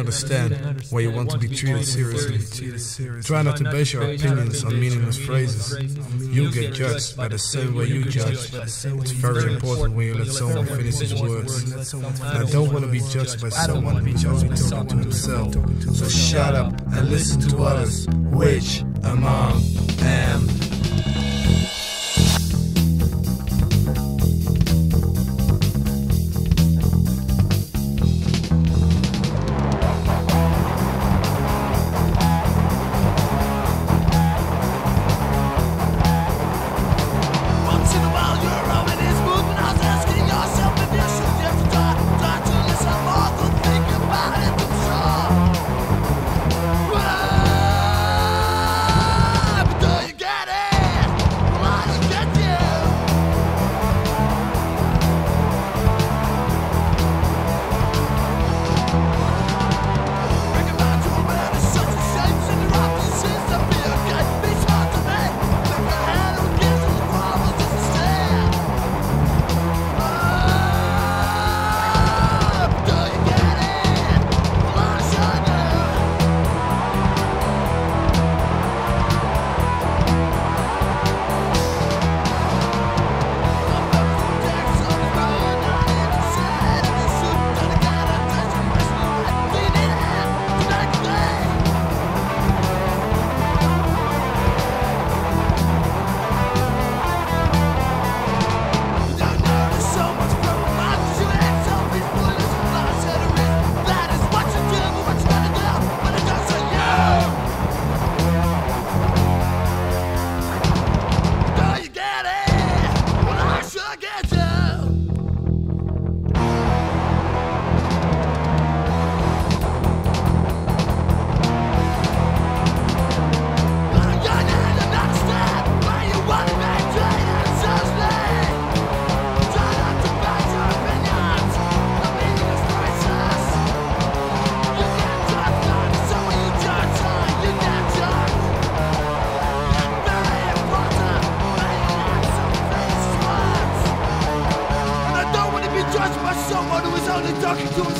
Understand why you want to be treated seriously. Try not to base your opinions on meaningless phrases. You'll get judged by the same way you judge. It's very important when you let someone finish his words. I don't want to be judged by someone who's only talking to himself. So shut up and listen to others. Which among am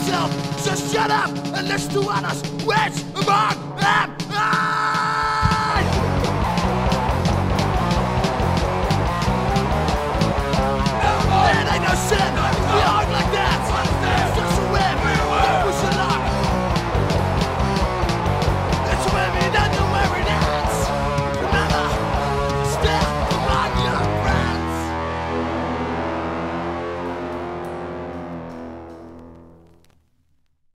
talking. So shut up and listen to others. Which among them? Ah!